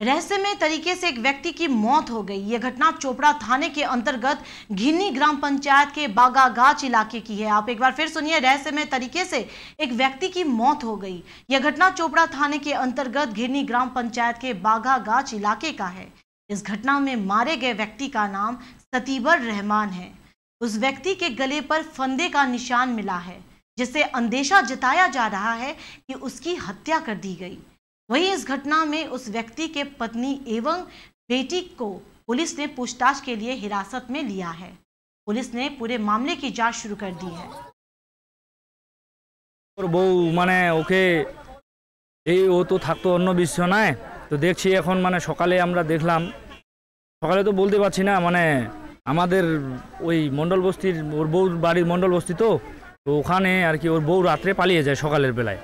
रहस्यमय तरीके से एक व्यक्ति की मौत हो गई। यह घटना चोपड़ा थाने के अंतर्गत घिन्नी ग्राम पंचायत के बागागाच इलाके की है। आप एक बार फिर सुनिए, रहस्यमय तरीके से एक व्यक्ति की मौत हो गई। यह घटना चोपड़ा थाने के अंतर्गत घिन्नी ग्राम पंचायत के बागागाच इलाके का है। इस घटना में मारे गए व्यक्ति का नाम सतीबर रहमान है। उस व्यक्ति के गले पर फंदे का निशान मिला है, जिससे अंदेशा जताया जा रहा है कि उसकी हत्या कर दी गई। वहीं इस घटना में उस व्यक्ति के पत्नी एवं बेटी को पुलिस ने पूछताछ के लिए हिरासत में लिया है पुलिस ने पूरे मामले की जांच शुरू कर दी है ওর বউ মানে ওকে এই ও তো থাকতো অন্য বিছানায় তো দেখছি এখন মানে সকালে আমরা দেখলাম সকালে তো বলতে পারছি না মানে আমাদের ওই মণ্ডল বস্তির ওর বউর বাড়ির মণ্ডল বস্তি তো তো ওখানে আর কি ওর বউ রাত্রে পালিয়ে যায় সকালের বেলায়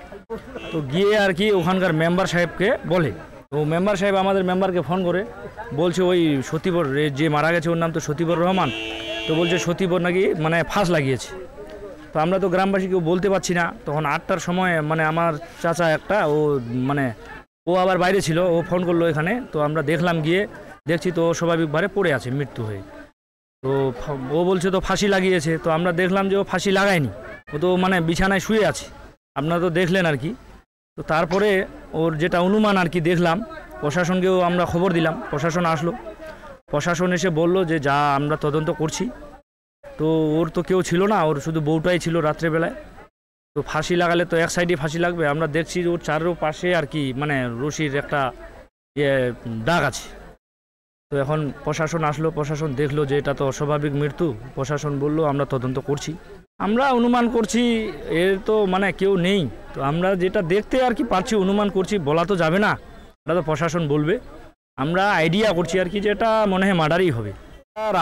তো গিয়ে আর কি ওখানকার মেম্বার সাহেবকে বলে। তো মেম্বার সাহেব আমাদের মেম্বারকে ফোন করে, বলছে ওই সতীবর যে মারা গেছে ওর নাম তো সতীবর রহমান, তো বলছে সতীবর নাকি মানে ফাঁস লাগিয়েছে। তো আমরা তো গ্রামবাসী কেউ বলতে পারছি না, তখন আটটার সময় মানে আমার চাচা একটা, ও মানে ও আবার বাইরে ছিল, ও ফোন করল এখানে, তো আমরা দেখলাম গিয়ে, দেখছি তো স্বাভাবিকভাবে পড়ে আছে মৃত্যু হয়ে। তো ও বলছে তো ফাঁসি লাগিয়েছে, তো আমরা দেখলাম যে ও ফাঁসি লাগায়নি, ও তো মানে বিছানায় শুয়ে আছে। আপনারা তো দেখলেন আর কি। তো তারপরে ওর যেটা অনুমান আর কি দেখলাম, প্রশাসনকেও আমরা খবর দিলাম, প্রশাসন আসলো। প্রশাসন এসে বলল যে, যা আমরা তদন্ত করছি। তো ওর তো কেউ ছিল না, ওর শুধু বউটাই ছিল রাত্রেবেলায়। তো ফাঁসি লাগালে তো এক সাইডে ফাঁসি লাগবে, আমরা দেখছি ওর চারো পাশে আর কি মানে রশির একটা ইয়ে দাগ আছে। তো এখন প্রশাসন আসলো, প্রশাসন দেখল যে এটা তো অস্বাভাবিক মৃত্যু, প্রশাসন বলল, আমরা তদন্ত করছি। আমরা অনুমান করছি, এর তো মানে কেউ নেই। তো আমরা যেটা দেখতে আর কি পারছি, অনুমান করছি, বলা তো যাবে না। এটা তো প্রশাসন বলবে। আমরা আইডিয়া করছি আর কি যেটা মনে হয় মার্ডারই হবে। রাত